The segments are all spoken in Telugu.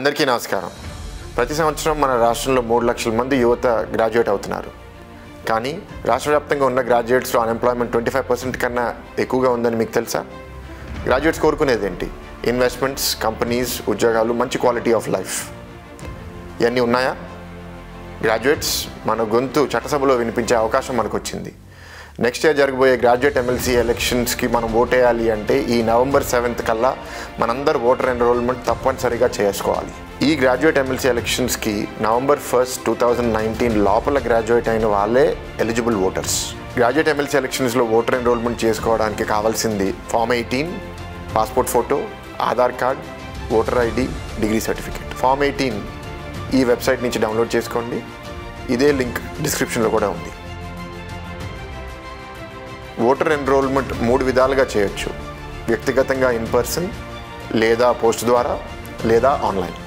అందరికీ నమస్కారం. ప్రతి సంవత్సరం మన రాష్ట్రంలో మూడు లక్షల మంది యువత గ్రాడ్యుయేట్ అవుతున్నారు. కానీ రాష్ట్ర వ్యాప్తంగా ఉన్న గ్రాడ్యుయేట్స్లో అన్ఎంప్లాయ్మెంట్ ట్వంటీ ఫైవ్ పర్సెంట్ కన్నా ఎక్కువగా ఉందని మీకు తెలుసా? గ్రాడ్యుయేట్స్ కోరుకునేది ఏంటి? ఇన్వెస్ట్మెంట్స్ కంపెనీస్ ఉద్యోగాలు మంచి క్వాలిటీ ఆఫ్ లైఫ్ ఇవన్నీ ఉన్నాయా? గ్రాడ్యుయేట్స్ మన గొంతు చట్టసభలో వినిపించే అవకాశం మనకు వచ్చింది నెక్స్ట్ ఇయర్ జరగబోయే గ్రాడ్యుయేట్ ఎమ్మెల్సీ ఎలక్షన్స్కి మనం ఓటేయాలి అంటే ఈ నవంబర్ సెవెంత్ కల్లా మనందరూ ఓటర్ ఎన్రోల్మెంట్ తప్పనిసరిగా చేసుకోవాలి. ఈ గ్రాడ్యుయేట్ ఎమ్మెల్సీ ఎలక్షన్స్కి November first two thousand nineteen లోపల గ్రాడ్యుయేట్ అయిన వాళ్ళే ఎలిజిబుల్ ఓటర్స్ గ్రాడ్యుయేట్ ఎమ్మెల్సీ ఎలక్షన్స్లో ఓటర్ ఎన్రోల్మెంట్ చేసుకోవడానికి కావాల్సింది form eighteen passport photo Aadhaar card voter ID degree certificate form eighteen ఈ వెబ్సైట్ నుంచి డౌన్లోడ్ చేసుకోండి. ఇదే లింక్ డిస్క్రిప్షన్లో కూడా ఉంది. ఓటర్ ఎన్రోల్మెంట్ మూడు విధాలుగా చేయొచ్చు. వ్యక్తిగతంగా ఇన్ పర్సన్ లేదా పోస్ట్ ద్వారా లేదా ఆన్లైన్.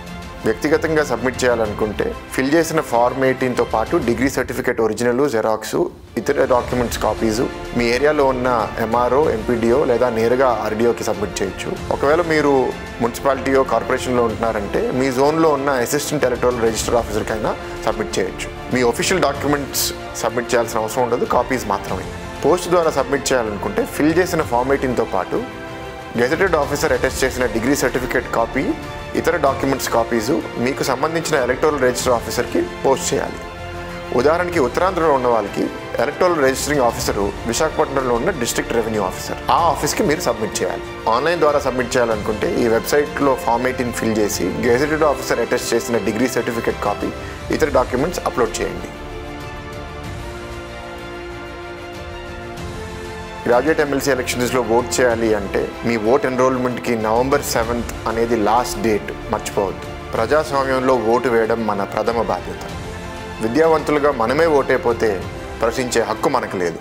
వ్యక్తిగతంగా సబ్మిట్ చేయాలనుకుంటే ఫిల్ చేసిన ఫార్మ్ ఎయిటీన్తో పాటు డిగ్రీ సర్టిఫికేట్ ఒరిజినల్ జెరాక్స్ ఇతర డాక్యుమెంట్స్ కాపీసు మీ ఏరియాలో ఉన్న ఎంఆర్ఓ ఎంపీడీఓ లేదా నేరుగా ఆర్డీఓకి సబ్మిట్ చేయొచ్చు. ఒకవేళ మీరు మున్సిపాలిటీయో కార్పొరేషన్లో ఉంటున్నారంటే మీ జోన్లో ఉన్న అసిస్టెంట్ ఎలక్టోరల్ రిజిస్టర్ ఆఫీసర్కైనా సబ్మిట్ చేయొచ్చు. మీ ఒఫీషియల్ డాక్యుమెంట్స్ సబ్మిట్ చేయాల్సిన అవసరం ఉండదు కాపీస్ మాత్రమే. పోస్ట్ ద్వారా సబ్మిట్ చేయాలనుకుంటే ఫిల్ చేసిన ఫార్మేటింగ్తో పాటు గెజెటెడ్ ఆఫీసర్ అటెస్ట్ చేసిన డిగ్రీ సర్టిఫికేట్ కాపీ ఇతర డాక్యుమెంట్స్ కాపీసు మీకు సంబంధించిన ఎలక్ట్రల్ రిజిస్టర్ ఆఫీసర్కి పోస్ట్ చేయాలి. ఉదాహరణకి ఉత్తరాంధ్రలో ఉన్న వాళ్ళకి ఎలక్ట్రల్ రిజిస్టరింగ్ ఆఫీసరు విశాఖపట్నంలో ఉన్న డిస్ట్రిక్ట్ రెవెన్యూ ఆఫీసర్. ఆ ఆఫీస్కి మీరు సబ్మిట్ చేయాలి. ఆన్లైన్ ద్వారా సబ్మిట్ చేయాలనుకుంటే ఈ వెబ్సైట్లో ఫామ్ ఎయిటీన్ ఫిల్ చేసి గెజెటెడ్ ఆఫీసర్ అటెస్ట్ చేసిన డిగ్రీ సర్టిఫికేట్ కాపీ ఇతర డాక్యుమెంట్స్ అప్లోడ్ చేయండి. గ్రాడ్యుయేట్ ఎమ్మెల్సీ ఎలక్షన్స్లో ఓట్ చేయాలి అంటే మీ ఓట్ ఎన్రోల్మెంట్కి నవంబర్ సెవెంత్ అనేది లాస్ట్ డేట్ మర్చిపోవద్దు. ప్రజాస్వామ్యంలో ఓటు వేయడం మన ప్రథమ బాధ్యత. విద్యావంతులుగా మనమే ఓటైపోతే ప్రశ్నించే హక్కు మనకు లేదు.